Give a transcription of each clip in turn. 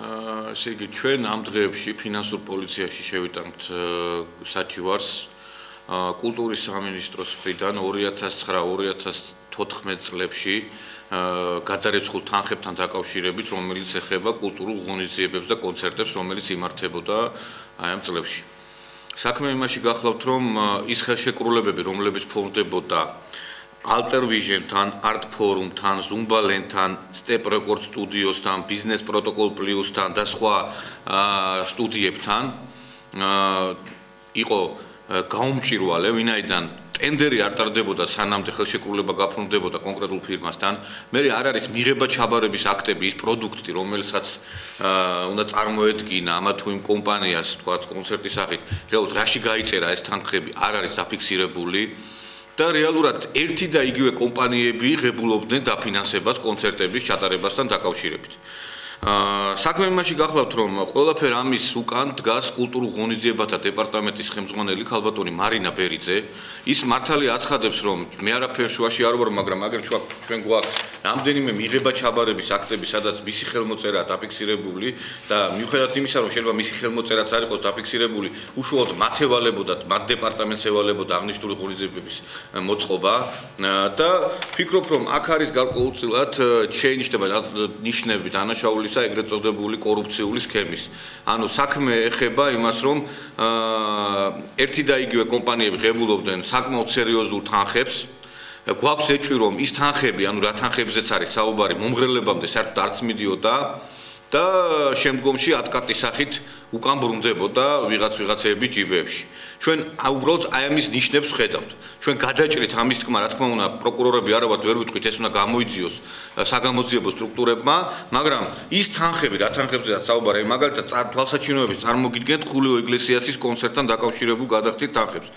აა ესე იგი ჩვენ ამ დღეებში ფინანსურ პოლიციაში შევიტანთ საჩივარს აა კულტურის სამინისტროს მხრიდან 2009-2014 წლებში აა გადარეცხულ თანხებთან დაკავშირებით, რომელიც ეხება კულტურულ ღონისძიებებს და კონცერტებს, რომელიც იმართებოდა აი ამ წლებში. საქმე იმაში გახლავთ, რომ ის ხელშეკრულებები, რომლებიც ფორმდებოდა Alter Vision-თან, Art Forum-თან, Zumbaland-თან, Step Record Studios-თან, Business Protocol Plus-თან და სხვა სტუდიებთან იყო გაუმჭირვალე, ვინაიდან ტენდერი არ ტარდებოდა სანამდე ხელშეკრულება გაფორმდებოდა კონკრეტულ ფირმასთან. მე არ არის მიღება ჩაბარების აქტები, ის პროდუქტი, რომელსაც უნდა წარმოედგინა ამა თუ იმ კომპანიას, თქვა კონცერტის სახით, რეალურად რაში გაიწერა ეს თანხები, არ არის დაფიქსირებული. და რეალურად ერთი და იგივე კომპანიები ღებულობდნენ დაფინანსებას კონცერტების ჩატარებასთან დაკავშირებით. საქმე იმაში გახლავთ რომ ყველაფერ ამის უკან დგას კულტურულ ღონისძიებათა დეპარტამენტის ხელმძღვანელი ქალბატონი მარინა ბერიძე. ის მართალი აცხადებს რომ მე არაფერ შუაში არ ვარ მაგრამ აგერ ჩვენ გვაქვს რამდენიმე მიღება ჩაბარების აქტები სადაც მისი ხელმოწერაა დაფიქსირებული და მიუხედავად იმისა რომ შეიძლება მისი ხელმოწერაც არ იყოს დაფიქსირებული უშუალოდ მათევალებოდა მათ დეპარტამენტს ევალებოდა აღნიშნული ღონისძიებების მოწყობა. და ფიქრობ რომ აქ არის გარკვეულწილად შეინიშნება ნიშნები დანაშაული სრულად ეგრეთ წოდებული კორუფციული სქემის. ანუ საქმე ეხება იმას, რომ აა ერთი და იგივე კომპანიები ღებულობდნენ საკმაოდ სერიოზულ თანხებს. გვაქვს ეჭვი, რომ ის თანხები, ანუ რა თანხებზეც არის საუბარი, მომღრელებამდე საერთოდ არც მიდიოდა და შემდგომში ატკატის სახით უკან ბრუნდებოდა ვიღაც ვიღაცეების ჯიბებში. ჩვენ უბრალოდ აი ამის ნიშნებს ხედავთ. ჩვენ გადაჭრით ამის თქმა, რა თქმა უნდა, პროკურორები არა ვართ, ვერ ვიტყვით, ეს უნდა გამოიძიოს საგამოძიებო სტრუქტურებმა, მაგრამ ის თანხები, რა თანხებზეა საუბარი, მაგალითად, თვალსაჩინოების წარმოგიდგენთ ხულიო ეკლესიასის კონცერტთან დაკავშირებულ გადახდით თანხებს.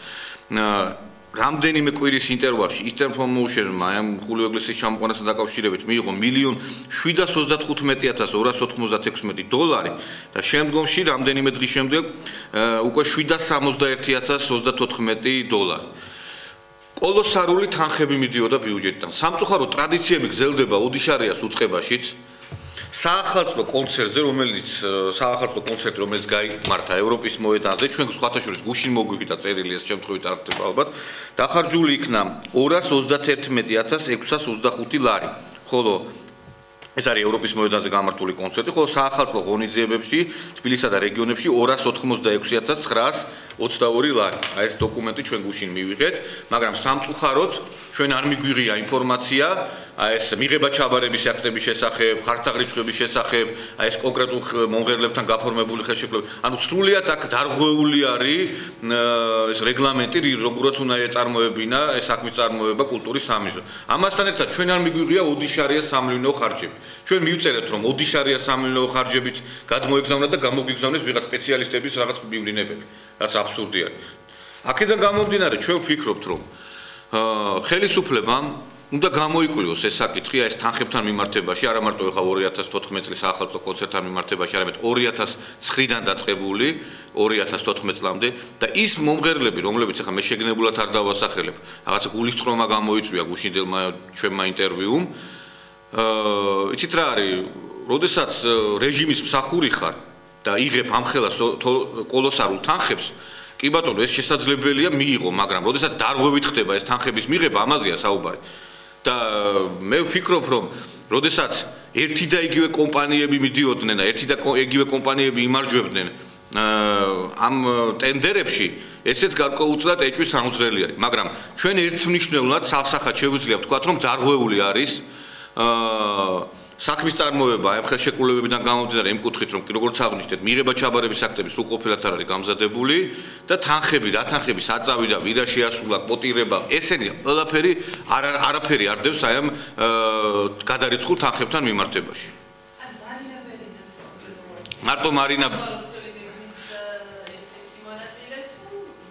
რამდენიმე კვირის ინტერვალში Eastern Promotion-მა ამ ხულიო ეგლისის ჩამოყვანასთან დაკავშირებით მიიღო 1.75296 დოლარი და შემდგომში რამდენიმე დღის შემდეგ უკვე 761034 დოლარი. კოლოსალური თანხები მიდიოდა ბიუჯეტიდან. სამწუხარო ტრადიციები გრძელდება ოდიშარიას უწყებაშიც. საახალწლო კონცერტზე, რომელიც საახალწლო კონცერტი, რომელიც გამართა ევროპის მოედანზე, ჩვენ სხვათაშორის გუშინ მოგვიგდა წერილი ეს შემთხვევით არ ხდება ალბათ, დახარჯული იქნა 231625 ლარი. ხოლო ეს არის ევროპის მოედანზე გამართული კონცერტი, ხოლო საახალწლო ღონისძიებებში თბილისსა და რეგიონებში 286922 ლარი. აი ეს დოკუმენტი ჩვენ გუშინ მივიღეთ, მაგრამ სამწუხაროდ ჩვენ არ მიგვიღია ინფორმაცია აი ეს მიღება ჩაბარების აქტების შესახებ, ხართაღრიცხვების შესახებ, აი ეს კონკრეტულ მონღერლებთან გაფორმებული ხელშეკრულება. ანუ სრულიად აქ დარღვეული არის ეს რეგლამენტი, როგორაც უნდა ეწარმოებინა ეს საქმის წარმოება კულტურის სამინისტრო. ამასთან ერთად ჩვენ არ მიგვიღია ოდიშარიას სამლინო ხარჯები. ჩვენ მივწერეთ რომ ოდიშარიას სამლინო ხარჯებიც გადმოეგზავნა და გამოგიგზავნეს ვიღაც სპეციალისტების რაღაც ბიბლინებები. რაც აბსურდი არის. აქედან გამომდინარე ჩვენ ვფიქრობთ რომ ხელისუფლებამ უნდა გამოიკვლიოს ეს საკითხი ეს თანხებთან მიმართებაში. არა მარტო ეხა 2014 წლის ახალწლო კონცერტთან მიმართებაში არამედ 2009-დან დაწყებული 2014 წლამდე. და ის მომღერლები რომლებიც ეხა მე შეგნებულად არ დავასახელებ რაღაცა გულისწყრომა გამოიწვია გუშინდელმა ჩვენმა ინტერვიუმ აა იცით რა არის? როდესაც რეჟიმის მსახური ხარ და იღებ ამხელა კოლოსალურ თანხებს კი ბატონო ეს შესაძლებელია მიიღო მაგრამ როდესაც დარღვევით ხდება ეს თანხების მიღება ამაზეა საუბარი. და მე ვფიქრობ რომ როდესაც ერთი და იგივე კომპანიები მიდიოდნენ და ერთი და იგივე კომპანიები იმარჯვებდნენ ამ ტენდერებში ესეც გარკვეულწილად ეჭვის სამძრელი არის. მაგრამ ჩვენ ერთმნიშვნელოვნად სასახად შეგვიძლია ვთქვათ რომ დარღვეული არის აა საქმის წარმოება ამ ხელშეკრულებებიდან გამომდინარე იმ კუთხით რომ როგორც აღნიშნეთ მიღება ჩაბარების აქტები სრულყოფილად არ არის გამზადებული და თანხები რა თანხები საწავი და ვირა შეასრულა კვოტირება ესენი ყველაფერი არ არაფერი არ დევს აი ამ გადარიცხულ თანხებთან მიმართებაში. მარტო მარინა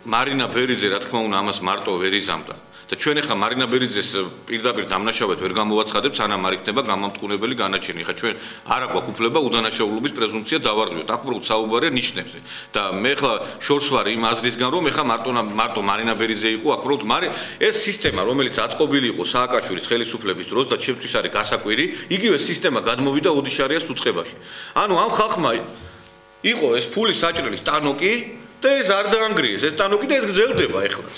მარინა ბერიძე რა თქმა უნდა ამას მარტო ვერ იზამდა და ჩვენ ახლა მარინა ბერიძეს პირდაპირ დამნაშავედ ვერ გამოვაცხადებთ, სანამ არ იქნება გამამტყუნებელი განაჩენი. ახლა ჩვენ არ აქვს უფლება უდანაშაულობის პრეზუმპცია დავარღვიოთ. აქ უბრალოდ საუბარია ნიშნებზე. და მე ახლა შორს ვარ იმ აზრისგან, რომ ახლა მარტო მარტო მარინა ბერიძე იყო, აქ უბრალოდ მარი ეს სისტემა, რომელიც აწყობილი იყო სააკაშვილის ხელისუფლების დროს და ჩემთვის არის გასაკვირი, იგივე სისტემა გადმოვიდა ოდიშარიას უცხებაში. ანუ ამ ხალხმა იყო ეს ფული საჭრელი სტანოკი და ეს არ დაანგრიეს ეს სტანოკი და ეს გზელდება ეხლაც.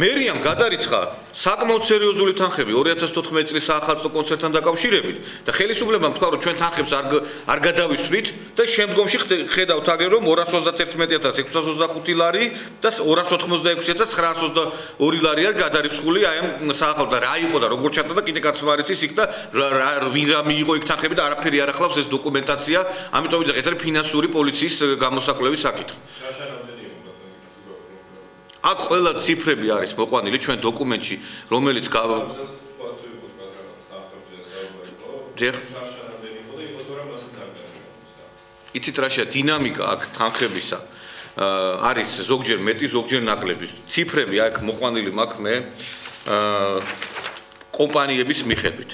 მერიამ გადარიცხა საკმაოდ სერიოზული თანხები 2014 წლის საახალწლო კონცერტთან დაკავშირებით და ხელისუფლებამ თქვა რომ ჩვენ თანხებს არ არ გადავისვრით და შემდგომში ხედავთ აგერ რომ 231625 ლარი და 296922 ლარი არის გადარიცხული აი ამ საახალწლო და რა იყო და როგორ ჩატა და კიდე კაც მარიცის იქ და ვინ რა მიიღო იქ თანხები და არაფერი არ ახლავს ეს დოკუმენტაცია. ამიტომ ვიძახე ეს არის ფინანსური პოლიციის გამოსაკვლევის საკითხი აქ ყველა ციფრები არის მოყვანილი ჩვენ დოკუმენტში, რომელიც იცით რაშია დინამიკა აქ თანხებისა არის ზოგჯერ მეტი, ზოგჯერ ნაკლები. ციფრები აქ მოყვანილი მაქვს მე კომპანიების მიხედვით.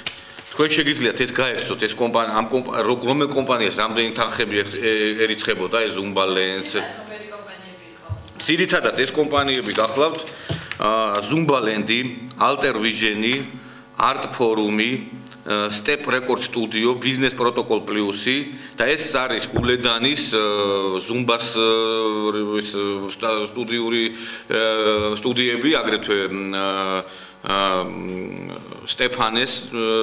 თქვენ შეგიძლიათ ეს გაეცოთ ეს კომპანია ამ რომელ კომპანიას რამდენი თანხები ერიცხებოდა ეს უმბალენს ძირითადად ეს კომპანიები გახლავთ Zumbaland-ი, Alter Vision-ი, Art Forum-ი, Step Record Studio, Business Protocol Plus-ი და ეს არის გულედანის Zumba-ს სტუდიური სტუდიები, აგრეთვე სტეფანეს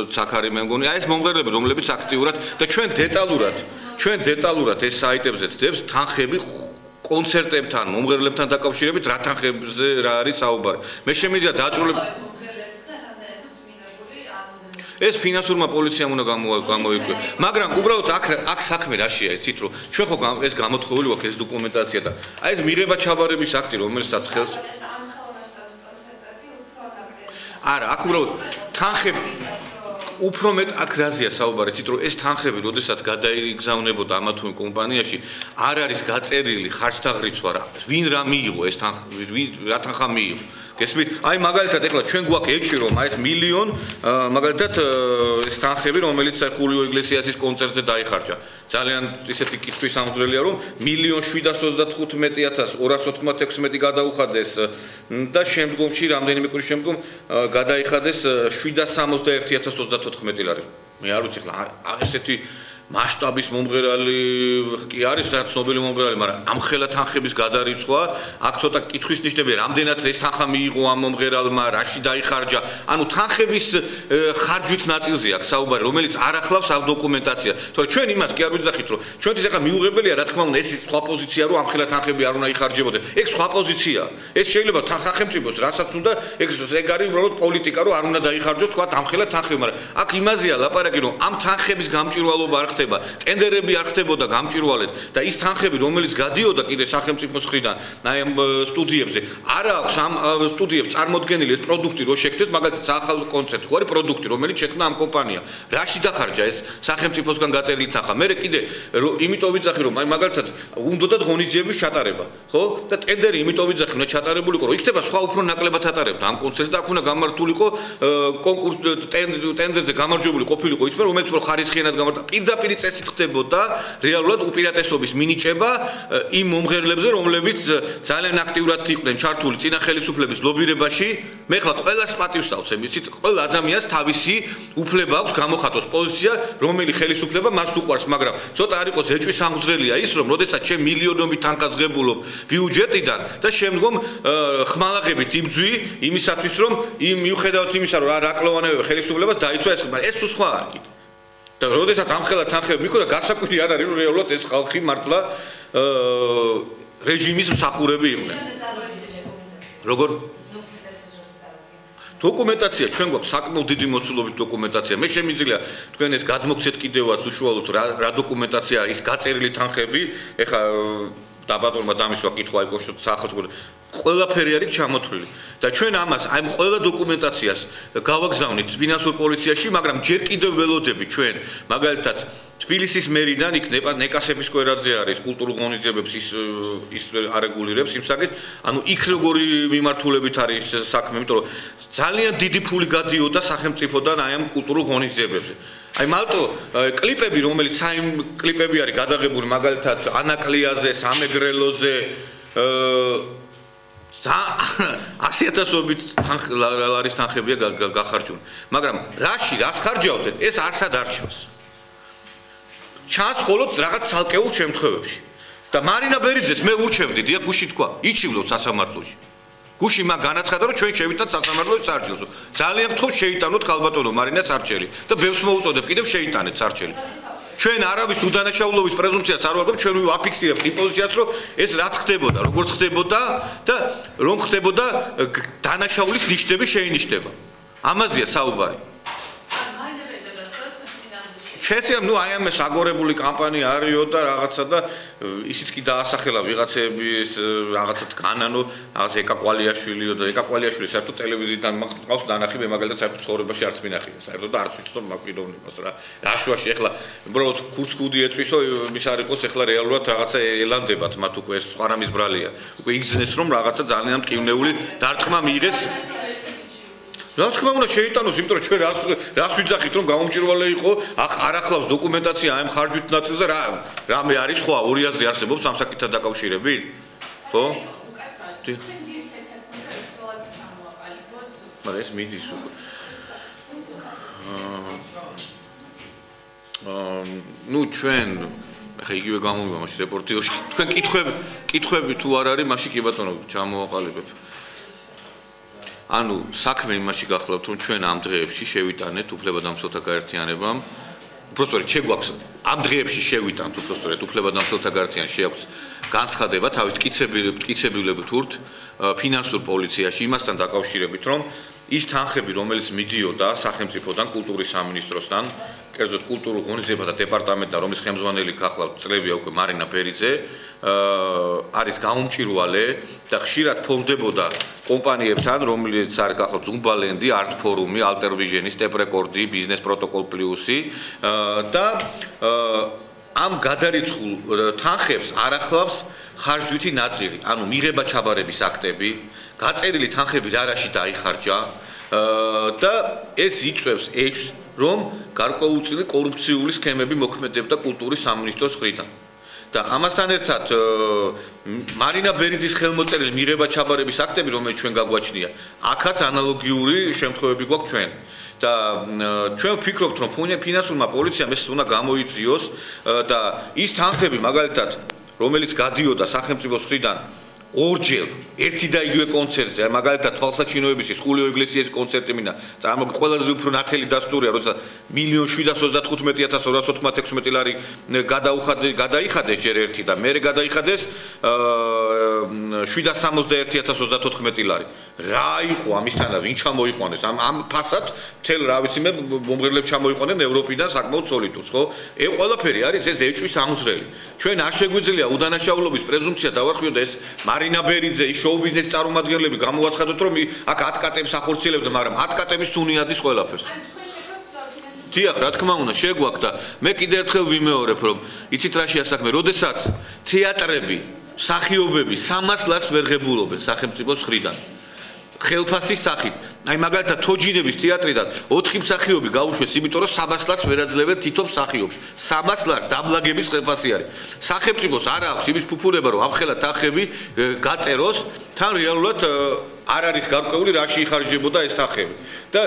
ცაკარი მე მგონი, აი ეს მომღერლები, რომლებიც აქტიურად და ჩვენ დეტალურად, ჩვენ დეტალურად ეს საიტებზე ძებს თანხები კონცერტებთან, მომღერლებთან დაკავშირებით რა თანხებზე რა არის საუბარი. მე შემიძლია დაწვრილებ ეს ფინანსურმა პოლიციამ უნდა გამოიკვე. მაგრამ უბრალოდ აქ აქ საქმე რაშია, იცით რომ ჩვენ ხო ეს გამოთხოვილი ვაქვს ეს დოკუმენტაცია და აი ეს მიღება ჩაბარების აქტი რომელსაც ხელს არა, აქ უბრალოდ თანხები უფრო მეტ აქ რაზია საუბარი, რომ ეს თანხები, როდესაც გადაიგზავნებოდა ამა თუ იმ კომპანიაში, არ არის გაწერილი ხარჯთაღრიცვა რა. ვინ რა მიიღო ეს თანხა, რა თანხა მიიღო? გესმით? აი მაგალითად ეხლა ჩვენ გვაქვს ექში რომ აი ეს მილიონ მაგალითად ეს თანხები რომელიც აი ხულიო ეგლესიასის კონცერტზე დაიხარჯა. ძალიან ისეთი კითხვის სამძვრელია რომ მილიონ 735296 გადაუხადეს და შემდგომში რამდენიმე კვირის შემდგომ გადაიხადეს 761034 ლარი. მე არ ვიცი ხლა ესეთი მასშტაბის მომღერალი კი არის რა ცნობილი მომღერალი, მაგრამ ამ ხელა თანხების გადარიცხვა, აქ ცოტა კითხვის ნიშნებია, რამდენად ეს თანხა მიიღო ამ მომღერალმა, რაში დაიხარჯა. ანუ თანხების ხარჯვით ნაწილზე აქვს საუბარი, რომელიც არ ახლავს ამ დოკუმენტაცია. თორე ჩვენ იმას კი არ ვიძახით, რომ ჩვენთვის ახლა მიუღებელია, რა თქმა უნდა, ეს სხვა პოზიცია, რომ ამ ხელა თანხები არ უნდა იხარჯებოდეს. ეგ სხვა პოზიცია. ეს შეიძლება თანხახემწიფოს, რასაც უნდა, ეგ ეგ არის უბრალოდ პოლიტიკა, რომ არ უნდა დაიხარჯოს თქვა ამ ხელა თანხები, მაგრამ აქ იმაზეა ლაპარაკი, რომ ამ თანხების გამჭვირვალობა არ ხდება. ტენდერები არ ხდებოდა გამჭირვალედ და ის თანხები, რომელიც გადიოდა კიდე სახელმწიფოს მხრიდან, აი სტუდიებზე, არ აქვს ამ სტუდიებს წარმოქმნილი ეს პროდუქტი რო შექმნეს, მაგალითად ახალ კონცერტი, ხო არის პროდუქტი, რომელიც შექმნა ამ კომპანია. რაში დახარჯა ეს სახელმწიფოსგან გაწერილი თანხა? მე კიდე იმიტომ ვიძახი რომ აი მაგალითად უნდათ ღონისძიების ჩატარება, ხო? და ტენდერი იმიტომ ვიძახი, რომ ჩატარებულიყო, რომ იქნება სხვა უფრო ნაკლებად ატარებდა ამ კონცერტს და აქ უნდა გამართულიყო კონკურს ტენდერზე გამარჯვებული ყოფილიყო ის, რომელიც უფრო ხარისხიანად გამართა პირდაპირ პირდაპირი წესით ხდებოდა რეალურად უპირატესობის მინიჭება იმ მომღერლებზე, რომლებიც ძალიან აქტიურად იყვნენ ჩართული წინა ხელისუფლების ლობირებაში. მე ხლა ყველას პატივს ავცემ, იცით, ყველა ადამიანს თავისი უფლება აქვს გამოხატოს პოზიცია, რომელი ხელისუფლება მას უყვარს, მაგრამ ცოტა არ იყოს ეჭვის სამგზრელია ის, რომ როდესაც ჩემ მილიონობით თანკაზღებულობ ბიუჯეტიდან და შემდგომ ხმალაღებით იბძვი იმისათვის, რომ იმ მიუხედავად იმისა, რომ რა რაკლოვანებები ხელისუფლებას დაიცვა ეს, მაგრამ ეს სხვა არის. და როდესაც ამხელა თანხები მიქონდა გასაკვირი არ არის რეალურად ეს ხალხი მართლა რეჟიმის მსახურები იყვნენ. როგორ? დოკუმენტაცია. ჩვენ გვაქვს საკმაოდ დიდი მოცულობით დოკუმენტაცია. მე შემიძლია თქვენ ეს გადმოგცეთ კიდევაც უშუალოდ რა რა დოკუმენტაცია ის გაწერილი თანხები. ეხა დაბატონმა დამისვა კითხვა იყო სახელმწიფო ყველაფერი არის ჩამოთვლილი და ჩვენ ამას აი ყველა დოკუმენტაციას გავაგზავნით ფინანსურ პოლიციაში მაგრამ ჯერ კიდევ ველოდები ჩვენ მაგალითად თბილისის მერიდან იქ ნეკასების სკვერაძე არის კულტურულ ღონისძიებებს ის ის არეგულირებს იმ საკითხს ანუ იქ როგორი მიმართულებით არის საქმე იმიტომ რომ ძალიან დიდი ფული გადიოდა სახელმწიფოდან აი ამ კულტურულ ღონისძიებებზე. აი მალტო კლიპები რომელიც აი კლიპები არის გადაღებული მაგალითად ანაკლიაზე, სამეგრელოზე აა 100000ობით ლარის თანხებია გახარჯული. მაგრამ რაში რას ხარჯავდნენ? ეს არსად არჩევს. ჩანს მხოლოდ რაღაც ცალკეულ შემთხვევებში. და მარინა ბერიძეს მე ურჩევდი, დიახ, გუში თქვა, იჩივლო სასამართლოში. გუში მაგ განაცხადა, რომ ჩვენ შევიტანთ სასამართლოს სარჩელს. ძალიან გთხოვ შევიტანოთ ქალბატონო მარინას არჩელი და ბევრს მოუწოდებ კიდევ შევიტანეთ სარჩელი. ჩვენ არავის უდანაშაულობის პრეზუმპციას არ ვაგებ, ჩვენ ვაფიქსირებთ იმ პოზიციას, რომ ეს რაც ხდებოდა, როგორც ხდებოდა და რომ ხდებოდა დანაშაულის ნიშნები შეინიშნება. ამაზეა საუბარი. შეეცია ნუ აი ამას აგორებული კამპანია არისო და რაღაცა და ისიც კი დაასახელა ვიღაცების რაღაცა თხანანო რაღაც ეკაკვალიაშვილიო და ეკაკვალიაშვილი საერთოდ ტელევიზიიდან მყავს დანახი მე მაგალითად საერთოდ ცხოვრებაში არც მინახია საერთოდ და არც ვიცი რომ მაგპიროვნებას რა რაშუაში ეხლა უბრალოდ კურსკუდი ეწვისო მის არ იყოს ეხლა რეალურად რაღაცა ელანდებათ მათ უკვე ეს სხვა რამის ბრალია. უკვე იგზნეს რომ რაღაცა ძალიან მტკივნეული დარტყმა მიიღეს რა თქმა უნდა შეიტანოს, იმიტომ რომ ჩვენ რას რას ვიძახით რომ გამომჭირვალე იყო, ახ არ ახლავს დოკუმენტაცია აი მხარჯვით ნაწილს და რა რამე არის ხო 200 არსებობს სამსაკითხთან დაკავშირებით? ხო? მაგრამ ეს მიდის უკვე. აა ნუ ჩვენ ახლა იგივე გამომივა მაშინ რეპორტიოში. თქვენ კითხები, კითხები თუ არ არის, მაშინ კი ბატონო ჩამოაყალიბებ. აა ანუ საქმე იმაში გახლავთ რომ ჩვენ ამ დღეებში შევიტანეთ უფლებადამცველთა გაერთიანებამ. უბრალოდ შეგვაქვს ამ დღეებში შევიტანთ უბრალოდ უფლებადამცველთა გაერთიანებას. შეაქვს განცხადება თავის ტკიცებილებ ტკიცებილებ თურთ ფინანსურ პოლიციაში იმასთან დაკავშირებით რომ ის თანხები რომელიც მიდიოდა სახელმწიფოდან კულტურის სამინისტროსთან კერძოდ კულტურულ ღონისძიებათა დეპარტამენტთან რომლის ხელმძღვანელი გახლავთ წლებია უკვე მარინა ბერიძე არის გაუმჭირვალე და ხშირად ფონდებოდა კომპანიებთან, რომელიც არის ახლა ზუმბალენდი, არტ ფორუმი, ალტერ ვიჟენი, სტეპ რეკორდი, ბიზნეს პროტოკოლ პლუსი და ამ გადარიცხულ თანხებს არ ახლავს ხარჯვითი ნაწილი, ანუ მიღება ჩაბარების აქტები, გაწერილი თანხები რარაში დაიხარჯა და ეს იწევს ეჭს, რომ გარკვეულწილი კორუფციული სქემები მოქმედებდა კულტურის სამინისტროს მხრიდან. და ამასთან ერთად მარინა ბერიძის ხელმოწერილი მიღება ჩაბარების აქტები რომელიც ჩვენ გაგვაჩნია აქაც ანალოგიური შემთხვევები გვაქვს ჩვენ და ჩვენ ვფიქრობთ რომ ფინანსურმა პოლიციამ ეს უნდა გამოიწვიოს და ის თანხები მაგალითად რომელიც გადიოდა სახელმწიფოს მხრიდან ორჯერ ერთი და იგივე კონცერტზე, მაგალითად თვალსაჩინოების სკოლიო ეკლესიის კონცერტი მინა, წარმოგ ყველაზე უფრო ნათელი დასტურია, როცა 1.795.296 ლარი გადაუხადე გადაიხადეს ჯერ ერთი და მე გადაიხადეს 761.034 ლარი. რა იყო ამისთანა ვინ ჩამოიყვანეს? ამ ამ ფასად თელ რა ვიცი მე მომღერლებს ჩამოიყვანენ ევროპიდან საკმაოდ სოლიდურს ხო? ე ყველაფერი არის ეს ეჭვის ამძრელი. ჩვენ არ შეგვიძლია უდანაშაულობის პრეზუმპცია დავარღვიოთ ეს მარინა ბერიძე ის შოუ ბიზნეს წარმომადგენლები გამოაცხადოთ რომ აქ ატკატებს ახორციელებდა მაგრამ ატკატების სუნიადის ყველაფერს. დიახ რა თქმა უნდა შეგვაქვს და მე კიდე ერთხელ ვიმეორებ რომ იცით რა შეასაქმე? როდესაც თეატრები სახიობები 300 ლარს ვერ ღებულობენ სახელმწიფოს ხრიდან ხელფასის სახით. აი მაგალითად თოჯინების თეატრიდან 4 მსახიობი გაუშვეს, იმიტომ რომ 300 ლარს ვერაძლევენ თითო მსახიობს. 300 ლარს დაბლაგების ხელფასი არის. სახელმწიფოს არ აქვს იმის ფუფულება, რომ ამხელა თანხები გაწეროს, თან რეალურად არ არის გარკვეული რაში იხარჯებოდა ეს თანხები. და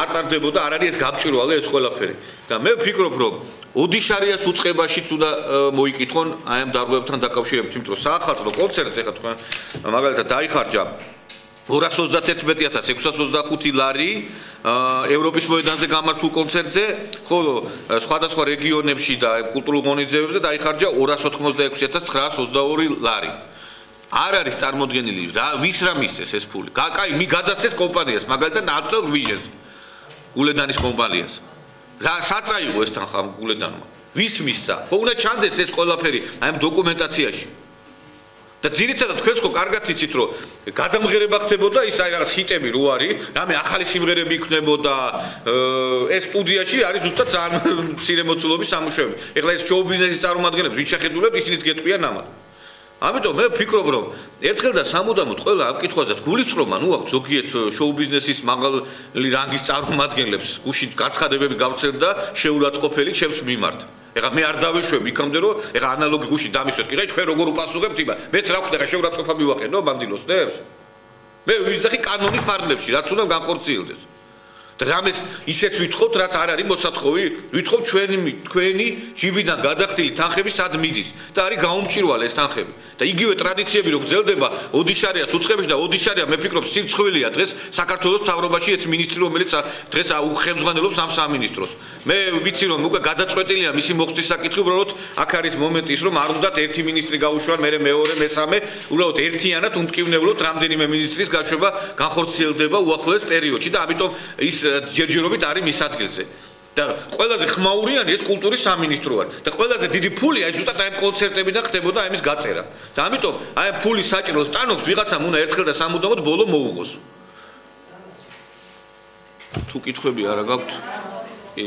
არ ტარდებოდა, არ არის ეს გამჭირვალე ეს ყველაფერი. და მე ვფიქრობ, რომ ოდიშარიას უצყებაშიც უნდა მოიკითხონ აი ამ დარგვებთან დაკავშირებით, იმიტომ რომ საახალწლო კონცერტზე ხა თქვენ მაგალითად დაიხარჯა 231625 ლარი ევროპის მოედანზე გამართულ კონცერტზე, ხოლო სხვადასხვა რეგიონებში და კულტურულ მონიძებებზე დაიხარჯა 296922 ლარი. არ არის წარმოქმნილი რა ვის რა მისცეს ეს ფული? კაი, მი გადაცეს კომპანიას, მაგალითად Alto Vision. გულედანის კომპანიას. რა საწაიღო ეს თან ხამ გულედანმა? ვის მისცა? ხო უნდა ჩანდეს ეს ყველაფერი აი ამ დოკუმენტაციაში. და ძირითადად თქვენს ხო კარგად იცით რომ გადამღერება ხდებოდა ის აი რაღაც ჰიტები რო არის რამე ახალი სიმღერები იქნებოდა ეს სტუდიაში არის ზუსტად ძალიან მცირე მოცულობის სამუშაოები ეხლა ეს შოუ ბიზნესის წარმომადგენლებს ვინ შეხედულებთ ისინიც გეტყვიან ამათ ამიტომ მე ვფიქრობ, რომ ერთხელ და სამუდამოდ ყველა ამ კითხვაზე გულისწყრომა, ნუ აქვს ზოგიერთ შოუ ბიზნესის მაღალი რანგის წარმომადგენლებს გუშინ გაცხადებები გავცერდა შეურაცხყოფელი ჩემს მიმართ. ეხლა მე არ დავეშვებ იქამდე რომ ეხლა ანალოგი გუშინ დამისვეს კი რა თქვენ როგორ უპასუხებთ იბა მეც რა ვქნა შეურაცხყოფა მივაყენო ბანდილოსნებს მე ვიცახი კანონის ფარგლებში რაც უნდა განხორციელდეს და რამეს ისეც ვითხოვთ რაც არ არის მოსათხოვი. ვითხოვ ჩვენი თქვენი ჯიბიდან გადახდილი თანხები სად მიდის? და არის გაუმჭირვალე ეს თანხები. და იგივე ტრადიციები რო გრძელდება ოდიშარიას უცხებში და ოდიშარია მე ფიქრობ სიცხვილეა დღეს საქართველოს თავრობაში ეს მინისტრი რომელიც დღეს უხემძღვანელობს ამ სამინისტროს. მე ვიცი რომ უკვე გადაწყვეტილია მისი მოხდის საკითხი უბრალოდ აქ არის მომენტი ის რომ არ უნდათ ერთი მინისტრი გაუშვან მე მეორე მესამე. უბრალოდ ერთიანად უმტკივნეულოთ რამდენიმე მინისტრის გაშვება განხორციელდება უახლოეს პერიოდში და ამიტომ ის ჯერჯერობით არის მის ადგილზე. და ყველაზე ხმაურიანი ეს კულტურის სამინისტრო არის. და ყველაზე დიდი ფული აი ზუსტად აი კონცერტები და ხდებოდა აი მის გაწერა. და ამიტომ აი ფული საჭიროს ტანობს ვიღაცამ უნდა ერთხელ და სამუდამოდ ბოლო მოუღოს. თუ კითხვები არა გაქვთ? კი